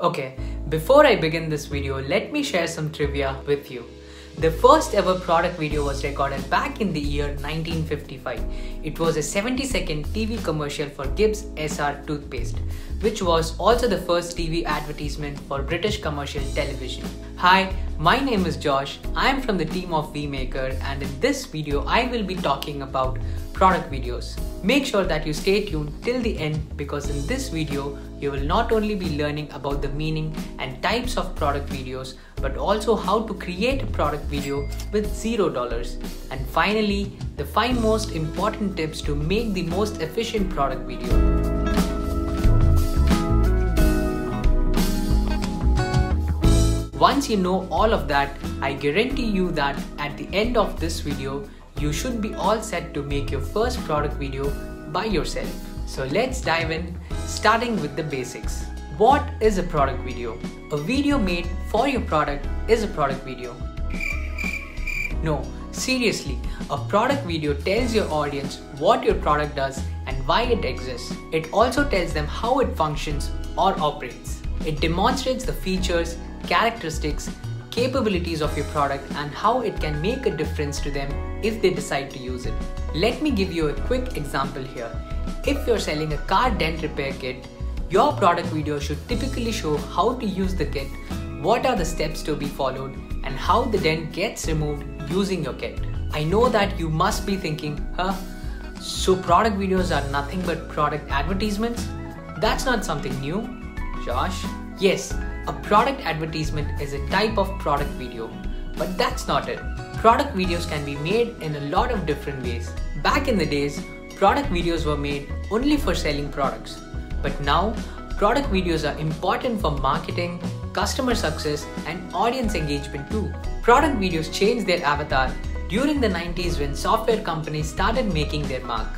Okay, before I begin this video, let me share some trivia with you. The first ever product video was recorded back in the year 1955. It was a 70 second TV commercial for Gibbs SR toothpaste, which was also the first TV advertisement for British commercial television. Hi, my name is Josh. I am from the team of VMaker and in this video I will be talking about product videos. Make sure that you stay tuned till the end because in this video you will not only be learning about the meaning and types of product videos but also how to create a product video with zero dollars. And finally, the 5 most important tips to make the most efficient product video. Once you know all of that, I guarantee you that at the end of this video, you should be all set to make your first product video by yourself. So let's dive in, starting with the basics. What is a product video? A video made for your product is a product video. No, seriously, a product video tells your audience what your product does and why it exists. It also tells them how it functions or operates. It demonstrates the features, characteristics, capabilities of your product and how it can make a difference to them if they decide to use it. Let me give you a quick example here. If you're selling a car dent repair kit, your product video should typically show how to use the kit, what are the steps to be followed, and how the dent gets removed using your kit. I know that you must be thinking, huh? So product videos are nothing but product advertisements? That's not something new, Josh. Yes, a product advertisement is a type of product video, but that's not it. Product videos can be made in a lot of different ways. Back in the days, product videos were made only for selling products. But now, product videos are important for marketing, customer success, and audience engagement too. Product videos changed their avatar during the 90s when software companies started making their mark.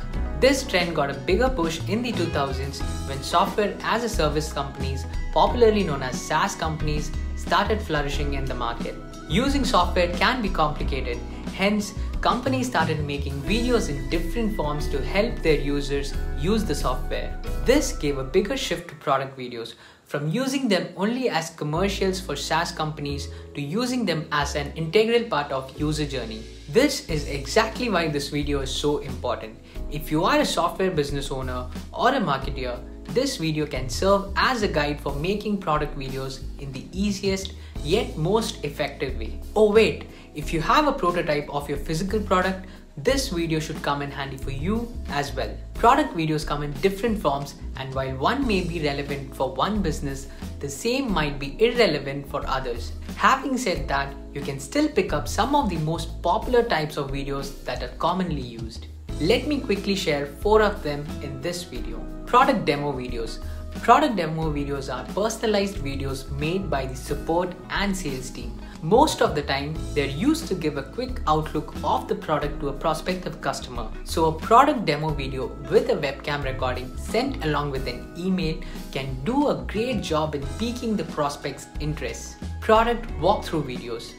This trend got a bigger push in the 2000s when software as a service companies, popularly known as SaaS companies, started flourishing in the market. Using software can be complicated, hence, companies started making videos in different forms to help their users use the software. This gave a bigger shift to product videos from using them only as commercials for SaaS companies to using them as an integral part of user journey. This is exactly why this video is so important. If you are a software business owner or a marketer, this video can serve as a guide for making product videos in the easiest yet most effective way. Oh wait, if you have a prototype of your physical product, this video should come in handy for you as well. Product videos come in different forms and while one may be relevant for one business, the same might be irrelevant for others. Having said that, you can still pick up some of the most popular types of videos that are commonly used. Let me quickly share 4 of them in this video. Product demo videos. Product demo videos are personalized videos made by the support and sales team. Most of the time, they're used to give a quick outlook of the product to a prospective customer. So a product demo video with a webcam recording sent along with an email can do a great job in piquing the prospect's interest. Product walkthrough videos.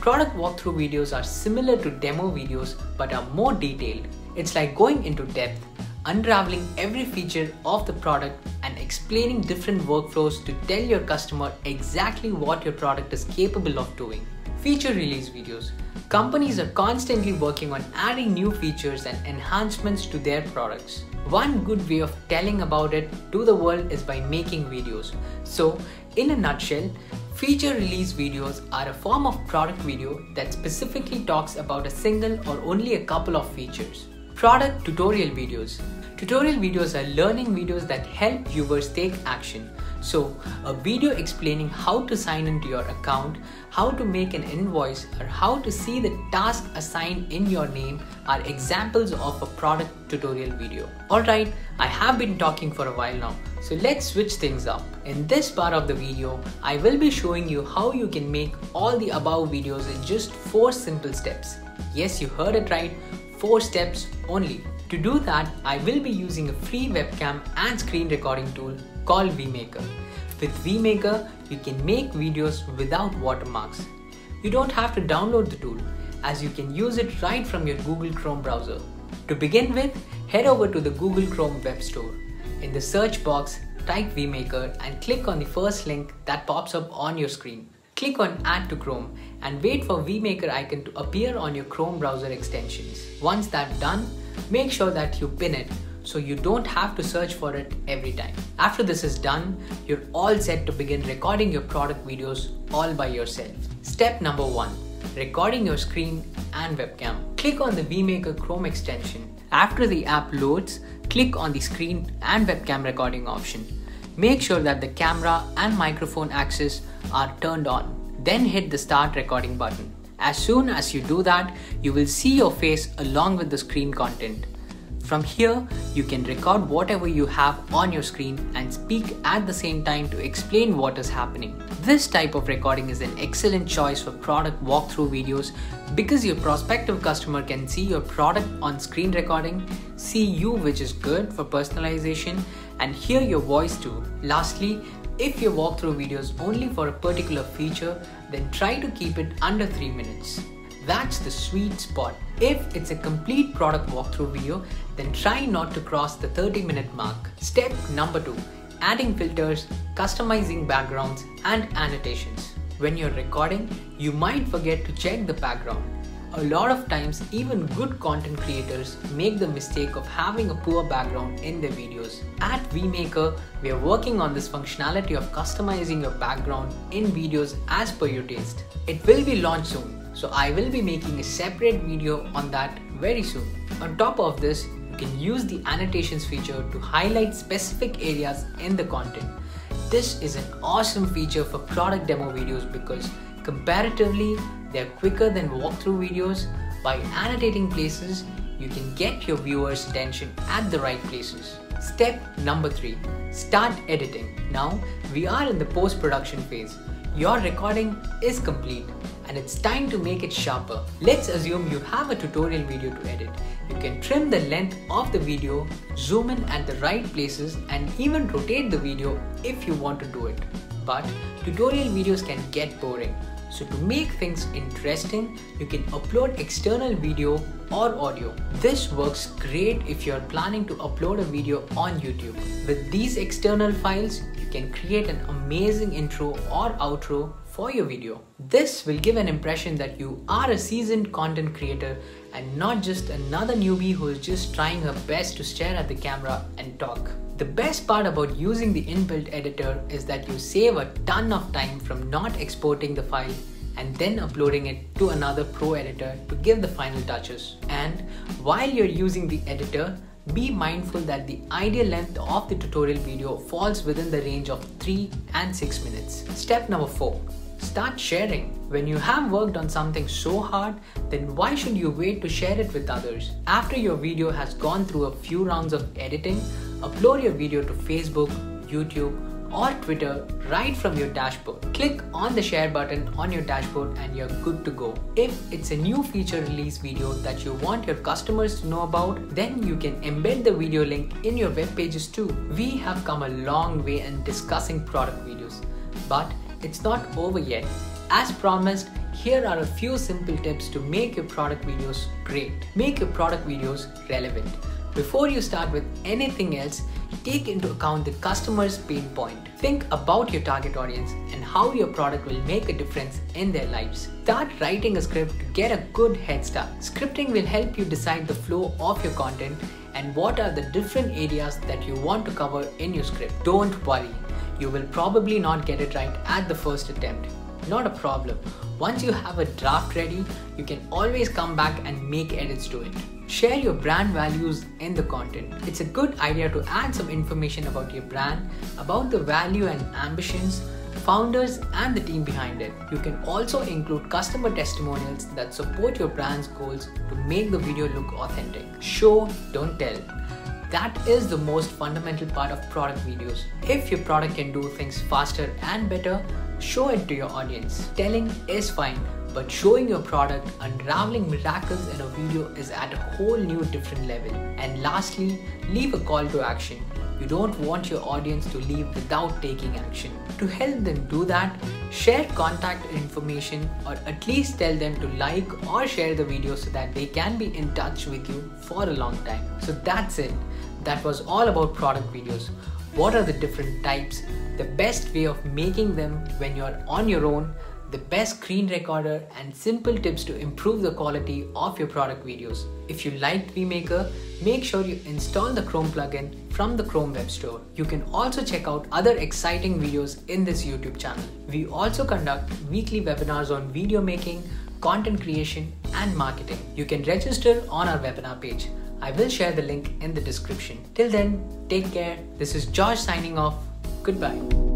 Product walkthrough videos are similar to demo videos but are more detailed. It's like going into depth unraveling every feature of the product and explaining different workflows to tell your customer exactly what your product is capable of doing. Feature release videos. Companies are constantly working on adding new features and enhancements to their products. One good way of telling about it to the world is by making videos. So, in a nutshell, feature release videos are a form of product video that specifically talks about a single or only a couple of features. Product tutorial videos. Tutorial videos are learning videos that help viewers take action. So, a video explaining how to sign into your account, how to make an invoice, or how to see the task assigned in your name are examples of a product tutorial video. Alright, I have been talking for a while now, so let's switch things up. In this part of the video, I will be showing you how you can make all the above videos in just 4 simple steps. Yes, you heard it right, 4 steps only. To do that, I will be using a free webcam and screen recording tool called VMaker. With VMaker, you can make videos without watermarks. You don't have to download the tool as you can use it right from your Google Chrome browser. To begin with, head over to the Google Chrome Web Store. In the search box, type vMaker and click on the first link that pops up on your screen. Click on add to Chrome and wait for vMaker icon to appear on your Chrome browser extensions. Once that's done, make sure that you pin it so you don't have to search for it every time. After this is done, you're all set to begin recording your product videos all by yourself. Step number one, recording your screen and webcam. Click on the vMaker Chrome extension. After the app loads, click on the screen and webcam recording option. Make sure that the camera and microphone access are turned on. Then hit the start recording button. As soon as you do that, you will see your face along with the screen content. From here, you can record whatever you have on your screen and speak at the same time to explain what is happening. This type of recording is an excellent choice for product walkthrough videos because your prospective customer can see your product on screen recording, see you which is good for personalization and hear your voice too. Lastly, if your walkthrough video is only for a particular feature, then try to keep it under 3 minutes. That's the sweet spot. If it's a complete product walkthrough video, then try not to cross the 30 minute mark. Step number 2 adding filters, customizing backgrounds, and annotations. When you're recording, you might forget to check the background. A lot of times, even good content creators make the mistake of having a poor background in their videos. At vMaker, we are working on this functionality of customizing your background in videos as per your taste. It will be launched soon, so I will be making a separate video on that very soon. On top of this, you can use the annotations feature to highlight specific areas in the content. This is an awesome feature for product demo videos because comparatively they are quicker than walkthrough videos. By annotating places, you can get your viewers' attention at the right places. Step number 3 Start editing. Now we are in the post production phase. Your recording is complete and it's time to make it sharper. Let's assume you have a tutorial video to edit. You can trim the length of the video, zoom in at the right places and even rotate the video if you want to do it. But tutorial videos can get boring. So to make things interesting, you can upload external video or audio. This works great if you're planning to upload a video on YouTube. With these external files, you can create an amazing intro or outro for your video. This will give an impression that you are a seasoned content creator and not just another newbie who is just trying her best to stare at the camera and talk. The best part about using the inbuilt editor is that you save a ton of time from not exporting the file and then uploading it to another pro editor to give the final touches. And while you're using the editor, be mindful that the ideal length of the tutorial video falls within the range of 3 and 6 minutes. Step number 4 Start sharing. When you have worked on something so hard, then why should you wait to share it with others? After your video has gone through a few rounds of editing, upload your video to Facebook, YouTube, or Twitter right from your dashboard. Click on the share button on your dashboard and you're good to go. If it's a new feature release video that you want your customers to know about, then you can embed the video link in your web pages too. We have come a long way in discussing product videos, but it's not over yet. As promised, here are a few simple tips to make your product videos great. Make your product videos relevant. Before you start with anything else, take into account the customer's pain point. Think about your target audience and how your product will make a difference in their lives. Start writing a script to get a good head start. Scripting will help you decide the flow of your content and what are the different areas that you want to cover in your script. Don't worry, you will probably not get it right at the first attempt. Not a problem. Once you have a draft ready, you can always come back and make edits to it. Share your brand values in the content. It's a good idea to add some information about your brand, about the value and ambitions, founders, and the team behind it. You can also include customer testimonials that support your brand's goals to make the video look authentic. Show, don't tell. That is the most fundamental part of product videos. If your product can do things faster and better, show it to your audience. Telling is fine, but showing your product unraveling miracles in a video is at a whole new different level. And lastly, leave a call to action. You don't want your audience to leave without taking action. To help them do that, share contact information or at least tell them to like or share the video so that they can be in touch with you for a long time. So that's it. That was all about product videos. what are the different types, the best way of making them when you're on your own, the best screen recorder, and simple tips to improve the quality of your product videos. If you liked vMaker, make sure you install the Chrome plugin from the Chrome Web Store. You can also check out other exciting videos in this YouTube channel. We also conduct weekly webinars on video making, content creation, and marketing. You can register on our webinar page. I will share the link in the description. Till then, take care. This is Josh signing off. Goodbye.